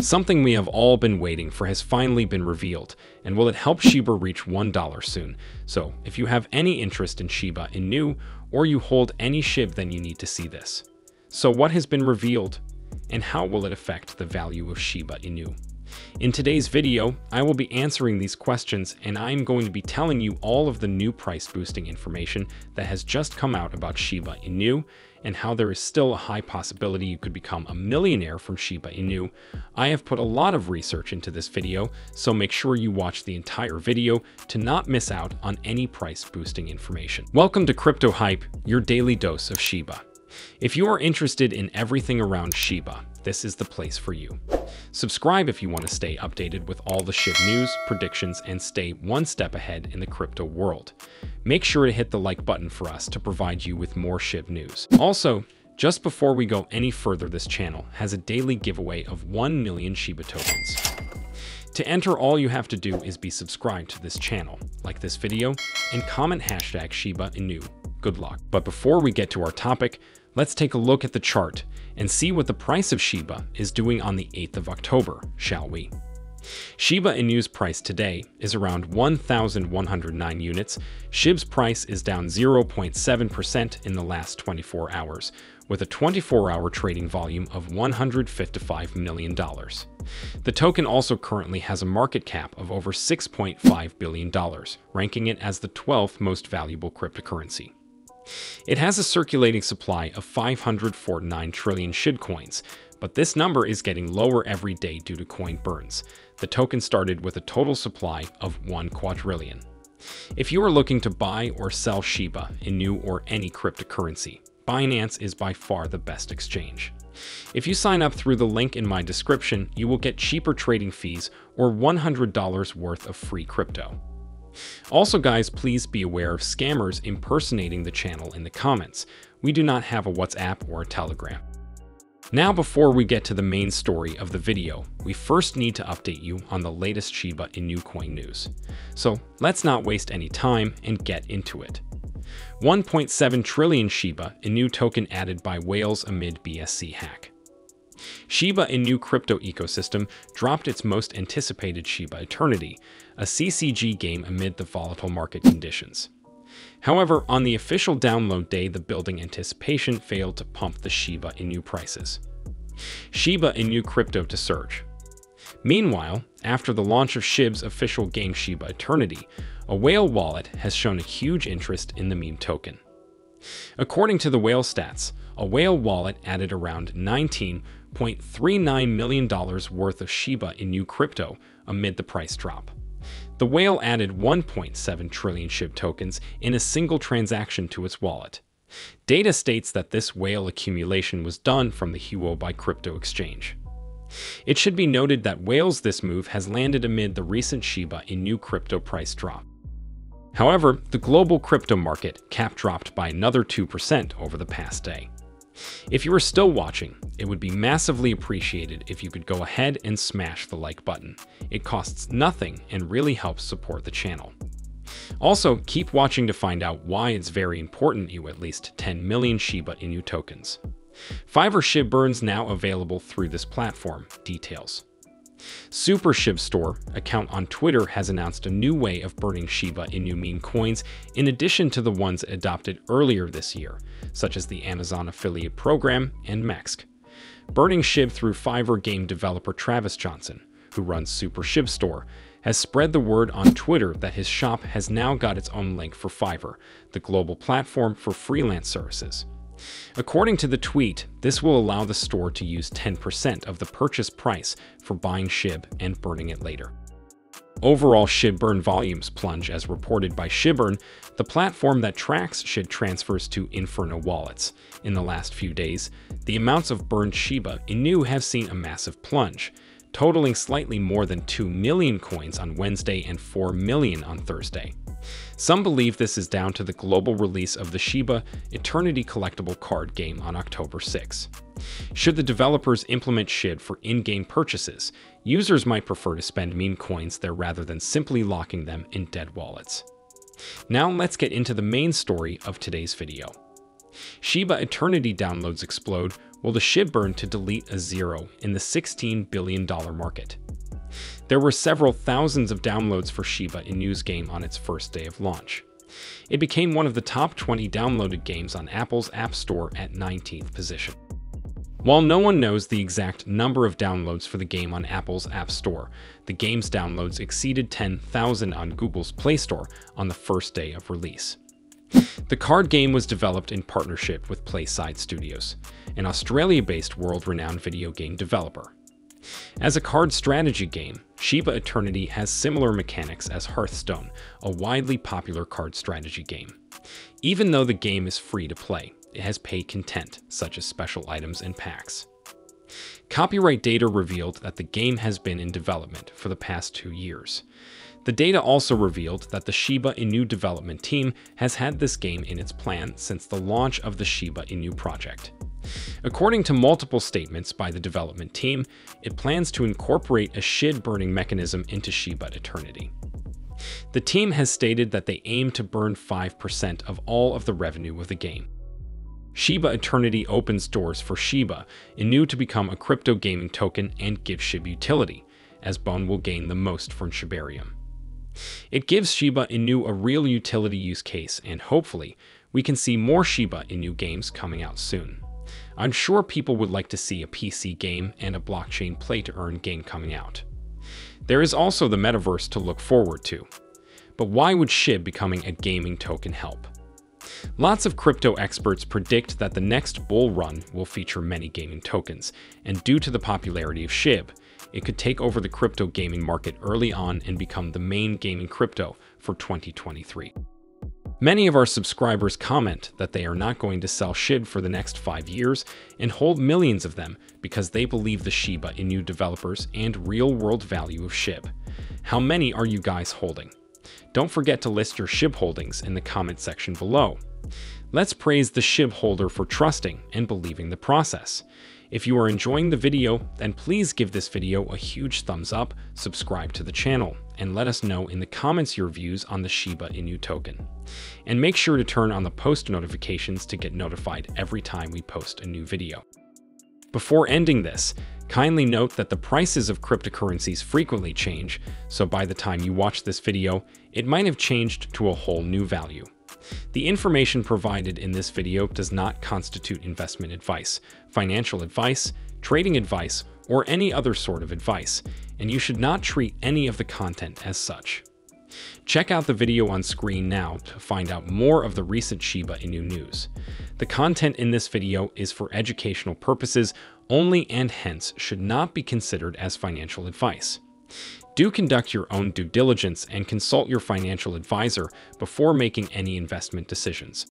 Something we have all been waiting for has finally been revealed, and will it help Shiba reach $1 soon? So, if you have any interest in Shiba Inu, or you hold any SHIB, then you need to see this. So what has been revealed, and how will it affect the value of Shiba Inu? In today's video, I will be answering these questions and I'm going to be telling you all of the new price boosting information that has just come out about Shiba Inu and how there is still a high possibility you could become a millionaire from Shiba Inu. I have put a lot of research into this video, so make sure you watch the entire video to not miss out on any price boosting information. Welcome to Crypto Hype, your daily dose of Shiba. If you are interested in everything around Shiba, this is the place for you. Subscribe if you want to stay updated with all the SHIB news, predictions, and stay one step ahead in the crypto world. Make sure to hit the like button for us to provide you with more SHIB news. Also, just before we go any further, this channel has a daily giveaway of 1 million Shiba tokens. To enter, all you have to do is be subscribed to this channel, like this video, and comment hashtag Shiba Inu. Good luck. But before we get to our topic, let's take a look at the chart and see what the price of Shiba is doing on the 8th of October, shall we? Shiba Inu's price today is around 1,109 units. SHIB's price is down 0.7% in the last 24 hours, with a 24-hour trading volume of $155 million. The token also currently has a market cap of over $6.5 billion, ranking it as the 12th most valuable cryptocurrency. It has a circulating supply of 549 trillion SHIB coins, but this number is getting lower every day due to coin burns. The token started with a total supply of 1 quadrillion. If you are looking to buy or sell Shiba Inu or any cryptocurrency, Binance is by far the best exchange. If you sign up through the link in my description, you will get cheaper trading fees or $100 worth of free crypto. Also guys, please be aware of scammers impersonating the channel in the comments. We do not have a WhatsApp or a Telegram. Now before we get to the main story of the video, we first need to update you on the latest Shiba Inu coin news. So let's not waste any time and get into it. 1.7 trillion Shiba Inu token added by whales amid BSC hack. Shiba Inu crypto ecosystem dropped its most anticipated Shiba Eternity, a CCG game amid the volatile market conditions. However, on the official download day, the building anticipation failed to pump the Shiba Inu prices. Shiba Inu crypto to surge. Meanwhile, after the launch of SHIB's official game Shiba Eternity, a whale wallet has shown a huge interest in the meme token. According to the whale stats, a whale wallet added around $19.39 million worth of Shiba Inu crypto amid the price drop. The whale added 1.7 trillion SHIB tokens in a single transaction to its wallet. Data states that this whale accumulation was done from the Huobi crypto exchange. It should be noted that whales this move has landed amid the recent Shiba Inu crypto price drop. However, the global crypto market cap dropped by another 2% over the past day. If you are still watching, it would be massively appreciated if you could go ahead and smash the like button. It costs nothing and really helps support the channel. Also, keep watching to find out why it's very important you at least 10 million Shiba Inu tokens. Fiverr SHIB burns now available through this platform. Details. Super SHIB Store account on Twitter has announced a new way of burning Shiba Inu meme coins in addition to the ones adopted earlier this year, such as the Amazon affiliate program and Mext. Burning SHIB through Fiverr game developer Travis Johnson, who runs Super SHIB Store, has spread the word on Twitter that his shop has now got its own link for Fiverr, the global platform for freelance services. According to the tweet, this will allow the store to use 10% of the purchase price for buying SHIB and burning it later. Overall SHIB burn volumes plunge as reported by Shibburn, the platform that tracks SHIB transfers to Inferno wallets. In the last few days, the amounts of burned Shiba Inu have seen a massive plunge, totaling slightly more than 2 million coins on Wednesday and 4 million on Thursday. Some believe this is down to the global release of the Shiba Eternity collectible card game on October 6. Should the developers implement SHIB for in-game purchases, users might prefer to spend meme coins there rather than simply locking them in dead wallets. Now let's get into the main story of today's video. Shiba Eternity downloads explode will the SHIB burn to delete a zero in the $16 billion market? There were several thousands of downloads for Shiba Inu's game on its first day of launch. It became one of the top 20 downloaded games on Apple's App Store at 19th position. While no one knows the exact number of downloads for the game on Apple's App Store, the game's downloads exceeded 10,000 on Google's Play Store on the first day of release. The card game was developed in partnership with Playside Studios, an Australia-based world-renowned video game developer. As a card strategy game, Shiba Eternity has similar mechanics as Hearthstone, a widely popular card strategy game. Even though the game is free to play, it has paid content, such as special items and packs. Copyright data revealed that the game has been in development for the past two years. The data also revealed that the Shiba Inu development team has had this game in its plan since the launch of the Shiba Inu project. According to multiple statements by the development team, it plans to incorporate a SHIB burning mechanism into Shiba Eternity. The team has stated that they aim to burn 5% of all of the revenue of the game. Shiba Eternity opens doors for Shiba Inu to become a crypto gaming token and give SHIB utility, as Bone will gain the most from Shibarium. It gives Shiba Inu a real utility use case, and hopefully, we can see more Shiba Inu games coming out soon. I'm sure people would like to see a PC game and a blockchain play to earn game coming out. There is also the metaverse to look forward to. But why would SHIB becoming a gaming token help? Lots of crypto experts predict that the next bull run will feature many gaming tokens, and due to the popularity of SHIB, it could take over the crypto gaming market early on and become the main gaming crypto for 2023. Many of our subscribers comment that they are not going to sell SHIB for the next five years and hold millions of them because they believe the Shiba Inu developers and real-world value of SHIB. How many are you guys holding? Don't forget to list your SHIB holdings in the comment section below. Let's praise the SHIB holder for trusting and believing the process. If you are enjoying the video, then please give this video a huge thumbs up, subscribe to the channel, and let us know in the comments your views on the Shiba Inu token. And make sure to turn on the post notifications to get notified every time we post a new video. Before ending this, kindly note that the prices of cryptocurrencies frequently change, so by the time you watch this video, it might have changed to a whole new value. The information provided in this video does not constitute investment advice, financial advice, trading advice, or any other sort of advice, and you should not treat any of the content as such. Check out the video on screen now to find out more of the recent Shiba Inu news. The content in this video is for educational purposes only and hence should not be considered as financial advice. Do conduct your own due diligence and consult your financial advisor before making any investment decisions.